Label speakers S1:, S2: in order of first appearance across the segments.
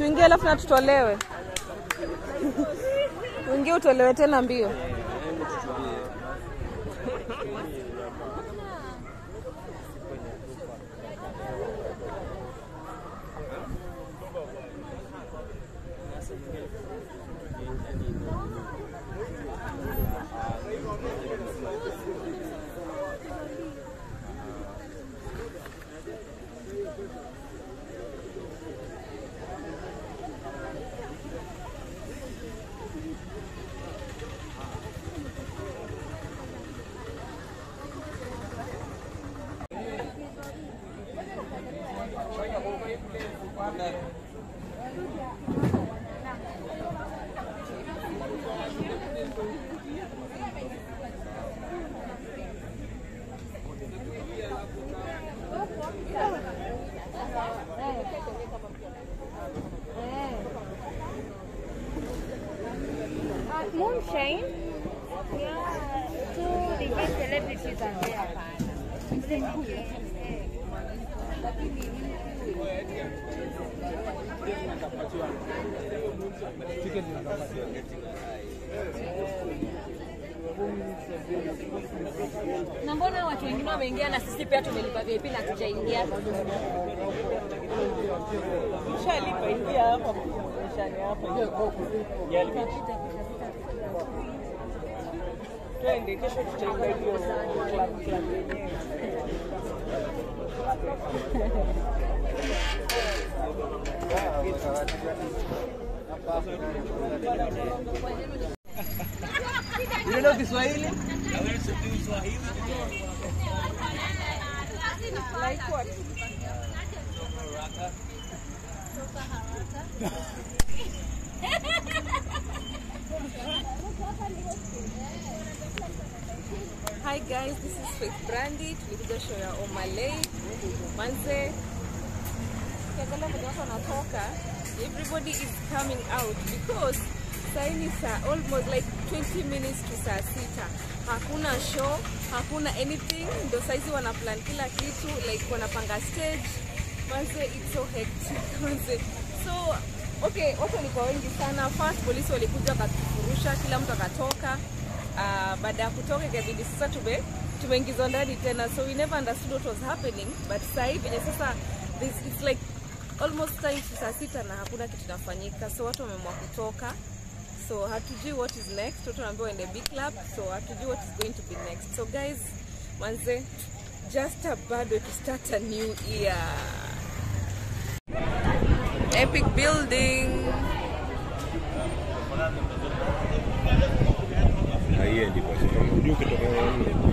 S1: Tuingie alafu na tutolewe. Uingie utolewe tena mbio.
S2: Na mbona watu wengine wameingia na sisi pia tumelipa VIP na tujaingia?
S1: Shalipa ingia hapa. Shani hapa. You don't know Kiswahili? I learned some new Swahili. Hi guys, this is Faith Brandy. Tulikuja show ya Omalay. Manze, ukiangalia venye watu wanatoka, everybody is coming out because sahi ni saa almost like 20 minutes to saa sita. Hakuna show, hakuna anything. Ndio saizi wana plan kila kitu, like wanapanga stage. Manze, it's so hectic. Manze, so okay, watu walikuwa wengi sana. First polisi walikuja wakatufurusha, kila mtu akatoka. Uh, baada ya kutoka ikabidi sasa tume tumeingizwa ndani tena, so we never understood what was happening, but sasa hivi sasa this, it's like almost time saa sita na hakuna kitu inafanyika, so watu wameamua kutoka, so hatujui what is next. Watu wanaambiwa waende big club, so hatujui what is going to be next. So guys, manze, just a bad way to start a new year. Epic building.
S3: Haiendi kwa sababu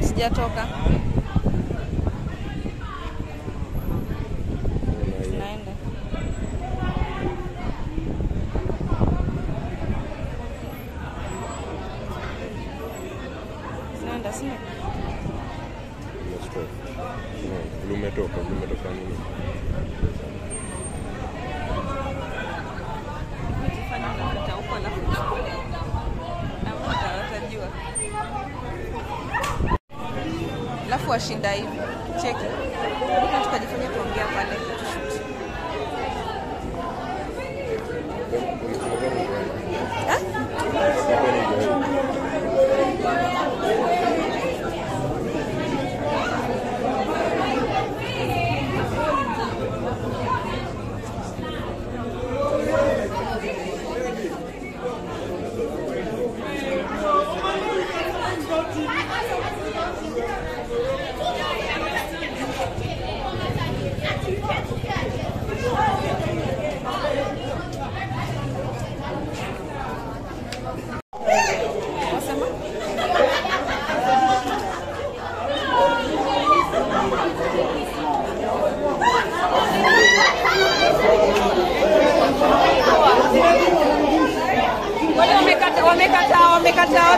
S1: Sijatoka. kuwashinda hivi. Cheki, tukajifanya kuongea pale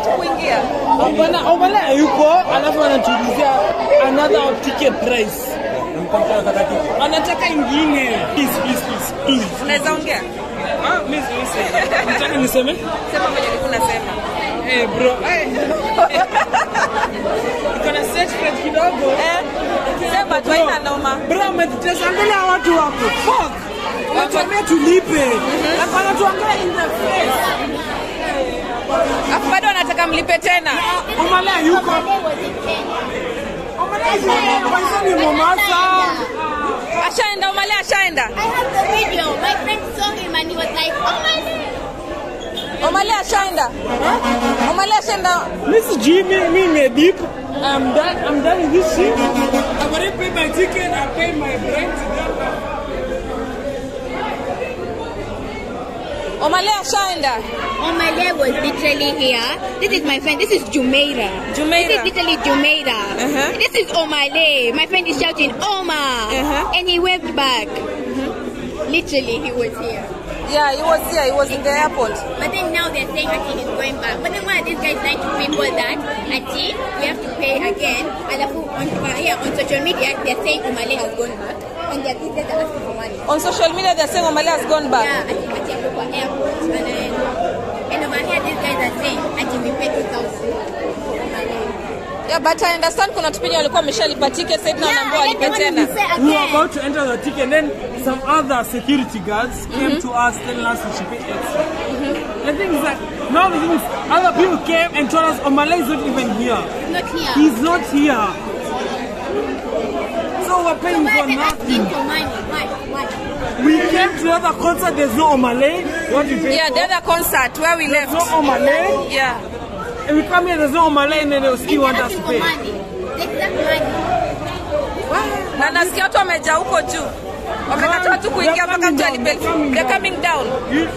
S1: kuingia
S4: Bana Omala yuko alafu anatuulizia another ticket price. Anataka ingine. Please, please, please, please.
S1: unaweza ongea
S4: Ah, mimi siwezi. Nataka niseme?
S1: sema mwenye nilikuwa nasema
S4: Eh, bro. Eh. Kidogo.
S1: eh, sema tu haina noma
S4: Bro, umetutesa watu wako. Fuck. Wanatuambia tulipe. Hapana, tuangalie in the face.
S1: Afu bado anataka mlipe tena
S4: Omala yuko. Omala yuko. Kwanza ni Mombasa.
S1: ashaenda umale ashaenda
S5: I have the video. My friend saw him and he was like, oh my
S1: umale ashaenda umale ashaenda
S4: Miss Jimmy, me me deep. I'm done. I'm done with this shit. I've already paid my ticket. I paid my rent.
S1: Umale ashaenda
S5: Omah Lay was literally here. This is my friend. This is Jumeirah.
S1: Jumeirah.
S5: This is literally Jumeirah.
S1: Uh-huh.
S5: This is Omah Lay. My friend is shouting, Oma.
S1: Uh-huh.
S5: And he waved back. Literally, he was here.
S1: Yeah he was here he was in the airport
S5: But then now they're saying Ati is going back. But then why are these guys trying to people that Ati, we have to pay again? And on, uh, yeah, on social media, they're saying Omah Lay has gone back. And business are asking for money.
S1: on social media they're saying umale has gone back
S5: Yeah, Ati, Ati airport. And then, and over here, these guys are saying Ati, we pay 2,000. Omah Lay.
S1: yeah but I understand kuna tupinyo walikuwa wameshalipa ticket sasa hivi wanaambiwa
S5: I
S1: walipe tena
S4: We were about to enter the ticket, and then some other security guards mm-hmm. came to us telling us we should pay extra. The thing is that now the thing is, other people came and told us oh, Omala is not even here.
S5: Not here.
S4: He's not here. So we're paying
S5: why
S4: for
S5: are they asking
S4: nothing.
S5: for money? Why? Why?
S4: We came to the other concert, there's no Omah Lay. What we pay
S1: yeah
S4: for?
S1: the other concert where we
S4: There's
S1: left
S4: no Omah Lay.
S1: yeah
S4: And we come here, there's no Omah Lay, and then they'll
S5: And
S4: still
S5: they're
S4: want us to pay.
S5: money. The money.
S1: na nasikia watu wamejaa huko juu wamekata watu kuingia mpaka mtu alipe they're coming down
S4: You,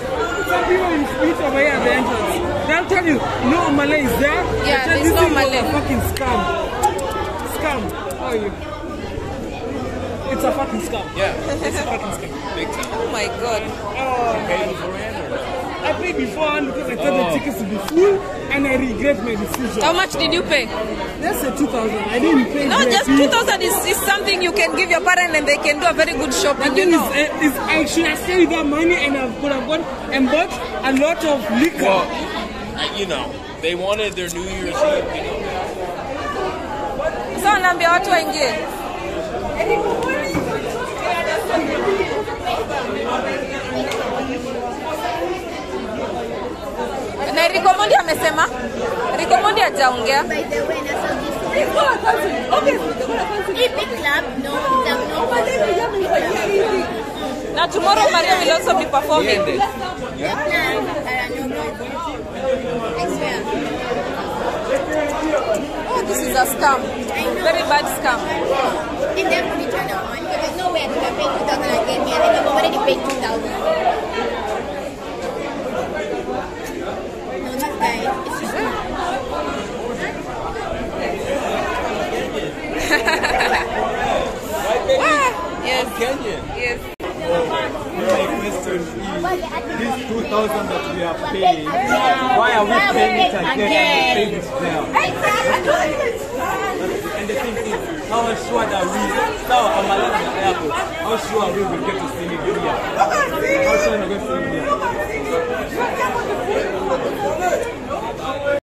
S4: some people in speech over here at the entrance. They'll tell you, no Omah Lay is there.
S1: Yeah, there's
S4: you,
S1: no
S4: this is
S1: Omah Lay.
S4: a fucking scam. Scam. How are you? It's a fucking scam. Yeah. It's a fucking scam.
S1: oh my god oh.
S4: I paid beforehand because I thought the tickets would be full and I regret my decision.
S1: how much did you pay
S4: Let's say 2000. I didn't pay
S1: no
S4: VIP.
S1: just 2000 is, is something you can give your parent and they can do a very good
S4: The
S1: shopping you know
S4: is, uh, is I should have saved that money and I could have gone and bought a lot of liquor.
S6: Well, you know, they wanted their New Year's Eve, you know.
S1: so wanaambia watu waingie Eh, na Eric Omondi amesema? Eric Omondi hajaongea.
S5: By the way, that's how oh, this Epic Club, no, it's a no.
S1: na tomorrow Maria will also be performing.
S5: The plans are a no I swear.
S1: oh this is a scam. Very bad scam.
S5: And then we return our money. Because there's no way I could have paid 2000 again. Me, I think I've already paid 2000. No, this guy, it's just
S1: yes
S6: Kenyan.
S1: yes
S7: My question is, this 2000 that we are paying, why are we paying it again it there? And the thing is, how sure are we, now I'm at the airport, how sure are we will get to see him here? How sure are we going to see him here?